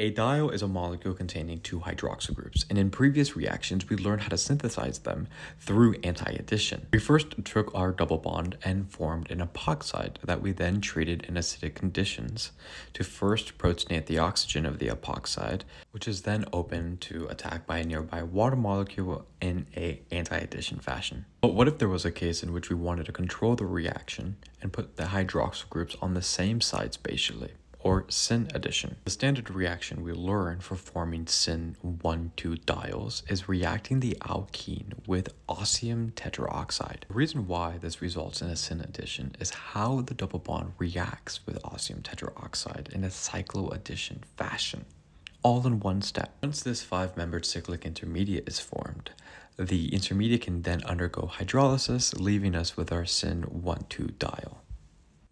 A diol is a molecule containing two hydroxyl groups, and in previous reactions we learned how to synthesize them through anti-addition. We first took our double bond and formed an epoxide that we then treated in acidic conditions to first protonate the oxygen of the epoxide, which is then open to attack by a nearby water molecule in a anti-addition fashion. But what if there was a case in which we wanted to control the reaction and put the hydroxyl groups on the same side spatially? Or syn addition. The standard reaction we learn for forming syn 1,2 diols is reacting the alkene with osmium tetroxide. The reason why this results in a syn addition is how the double bond reacts with osmium tetroxide in a cycloaddition fashion all in one step. Once this five-membered cyclic intermediate is formed, the intermediate can then undergo hydrolysis, leaving us with our syn 1,2 diol.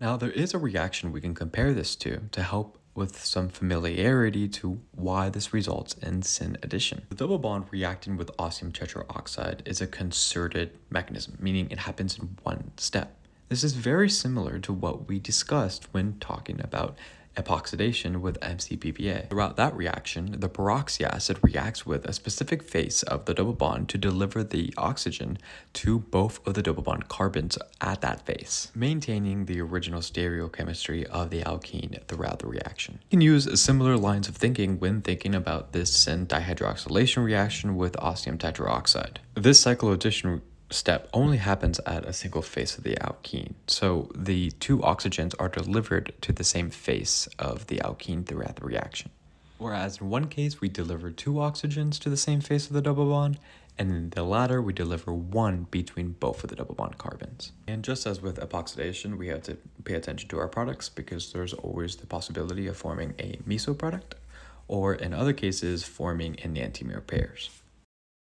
Now there is a reaction we can compare this to to help with some familiarity to why this results in syn addition. The double bond reacting with osmium tetroxide is a concerted mechanism, meaning it happens in one step. This is very similar to what we discussed when talking about epoxidation with mCPBA. Throughout that reaction, the peroxy acid reacts with a specific face of the double bond to deliver the oxygen to both of the double bond carbons at that face, maintaining the original stereochemistry of the alkene throughout the reaction. You can use similar lines of thinking when thinking about this syn dihydroxylation reaction with osmium tetroxide. This cycloaddition step only happens at a single face of the alkene. So the two oxygens are delivered to the same face of the alkene throughout the reaction. Whereas in one case, we deliver two oxygens to the same face of the double bond, and in the latter, we deliver one between both of the double bond carbons. And just as with epoxidation, we have to pay attention to our products because there's always the possibility of forming a meso product, or in other cases, forming enantiomer pairs.